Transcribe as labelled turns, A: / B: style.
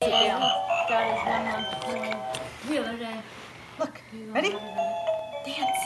A: Sit down. Got his one Day.
B: Look, ready? Dance.